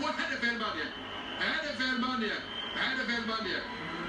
What hadi I had a Hadi Fermaniye.